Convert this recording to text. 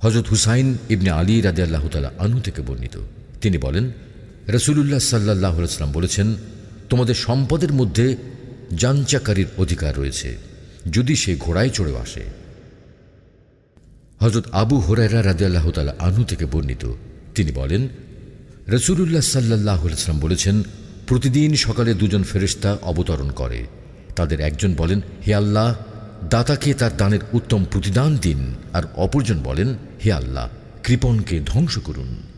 হজরত হুসাইন ইবনে আলী রাদে আল্লাহ তালা আনু থেকে বর্ণিত। তিনি বলেন, রসুলুল্লাহ সাল্লাহ সাল্লাম বলেছেন, তোমাদের সম্পদের মধ্যে যাঞ্চাকারীর অধিকার রয়েছে, যদি সে ঘোড়ায় চড়ে আসে। হজরত আবু হরাইরা রাদে আল্লাহ তালা আনু থেকে বর্ণিত। তিনি বলেন, রসুলুল্লাহ সাল্লাহ সাল্লাম বলেছেন, প্রতিদিন সকালে দুজন ফেরিস্তা অবতরণ করে। তাদের একজন বলেন, হে আল্লাহ দাতাকে তার দানের উত্তম প্রতিদান দিন আর অপরজন বলেন হে আল্লাহ কৃপণকে ধ্বংস করুন।